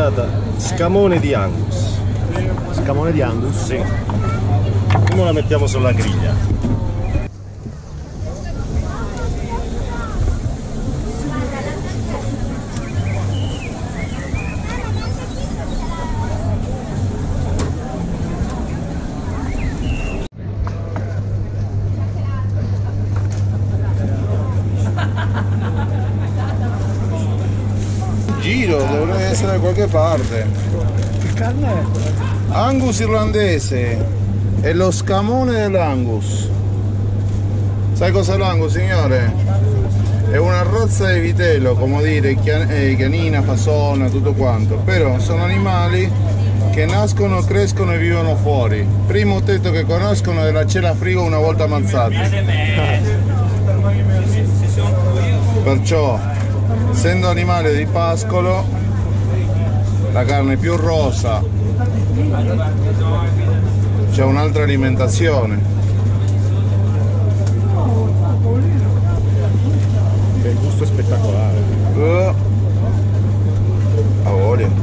grigliata scamone di Angus. Scamone di Angus? Sì. Come la mettiamo sulla griglia? Essere da qualche parte. Che carne è? Angus irlandese è lo scamone dell'Angus. Sai cos'è l'Angus, signore? È una razza di vitello, come dire, chia- eh, chianina, fasona, tutto quanto. Però sono animali che nascono, crescono e vivono fuori. Primo tetto che conoscono è la cella frigo una volta ammazzati. Perciò, essendo animale di pascolo, la carne più rosa, c'è un'altra alimentazione. Che gusto spettacolare. Uh, a voglia.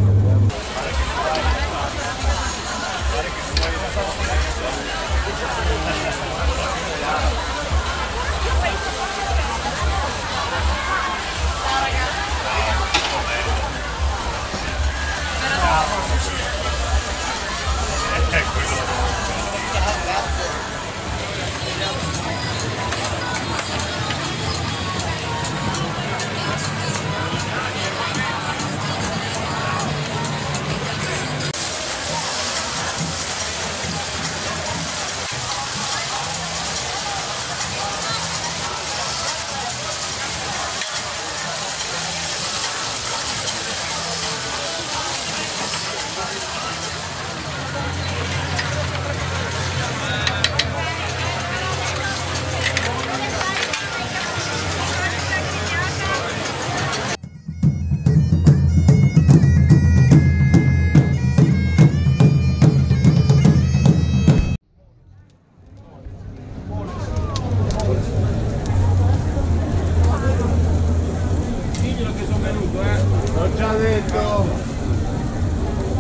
L'ho già detto!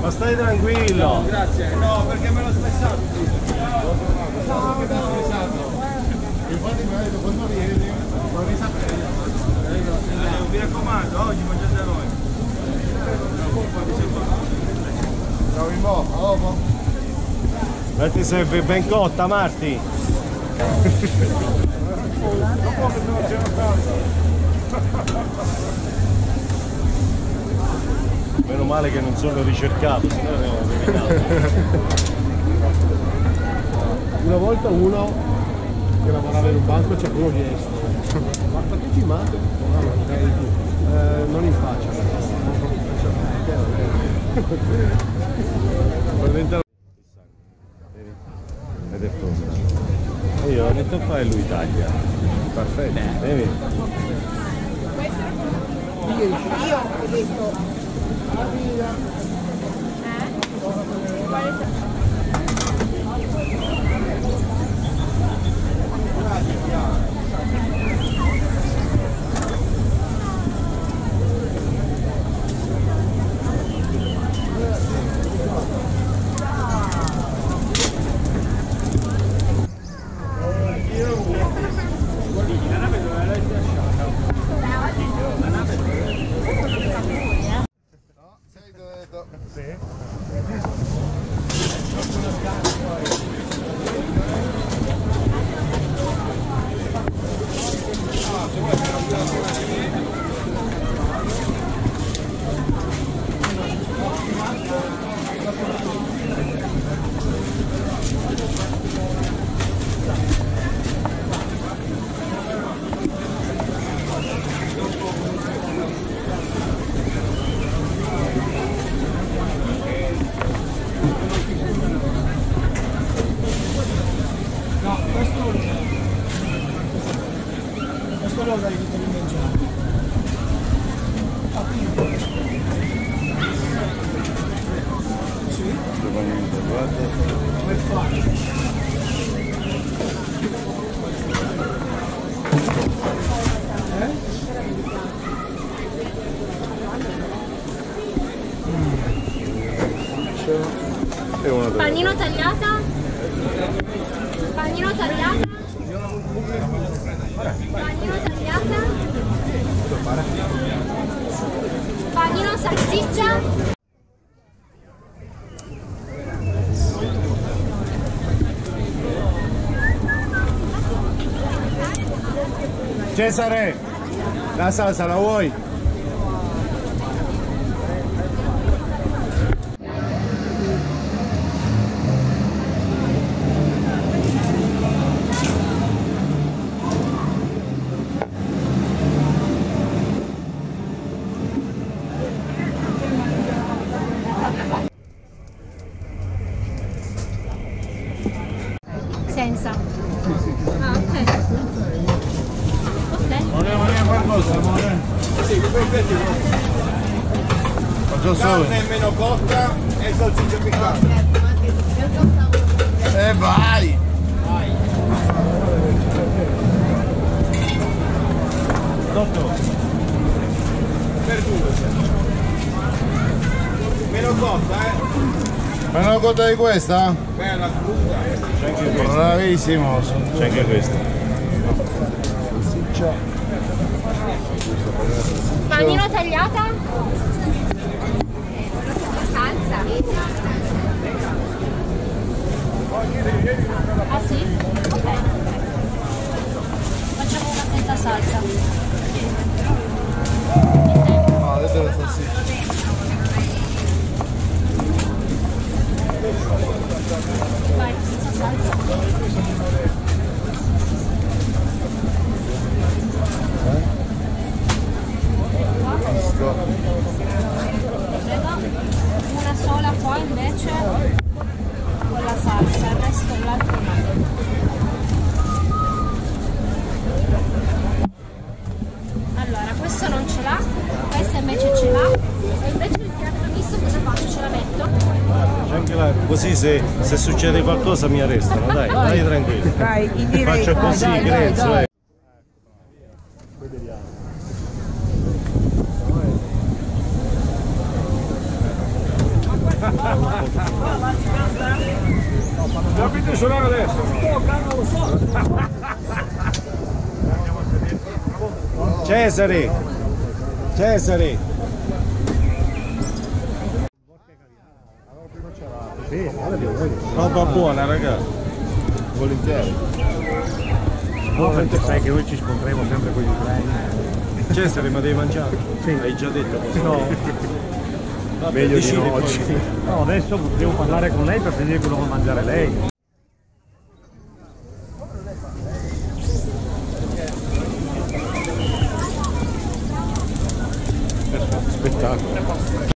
Ma stai tranquillo! Grazie, no perché me l'ho spessato. Infatti mi ha detto quando vieni, non risapere. Eh, mi raccomando, oggi mangiate noi. Ciao in bocca, dopo. Metti se è ben cotta Marti! Meno male che non sono ricercato. Una volta uno che lavorava in un banco c'è uno di estero. Ma perché? No, no, di più. Eh, non in faccia. Ed è pronto. E io ho detto qua e lui taglia. Perfetto. Vedi? Io ho detto Yeah. Panino salsiccia? Cesare, la salsa la vuoi? Carne meno cotta e salsiccia piccante. E vai! Dottor, Verdure. Meno cotta, eh? Meno cotta di questa? Bella, c'è anche questo. Bravissimo. C'è anche questo. Panino tagliata? Salsa. Ah sì? Ok. Facciamo una senza salsa. No, adesso la salsiccia. Vai, senza salsa. Visto. Prego. Così se, se succede qualcosa mi arrestano, dai, dai tranquillo. Vai, in diretta. Faccio così, dai, dai, grezzo, dai. eh. Capite suonare adesso? Cesare! Cesare! Roba buona, raga. Volentieri. No, perché sai che noi ci scontriamo sempre con gli ucraini. Cesare, ma devi mangiare? Sì. Hai già detto così. No, Vabbè, Meglio di no oggi. no, adesso devo parlare con lei per vedere cosa vuole mangiare lei. Spettacolo.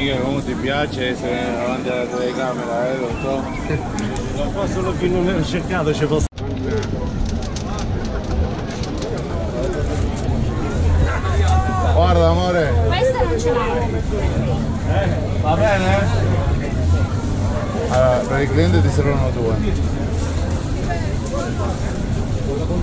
Mica come ti piace essere davanti alla telecamera, eh, lo so. Non fa solo che non ero cercato, ci posso. Guarda amore, Questa non ce l'ha. va bene? Allora, per il cliente ti servono due. Non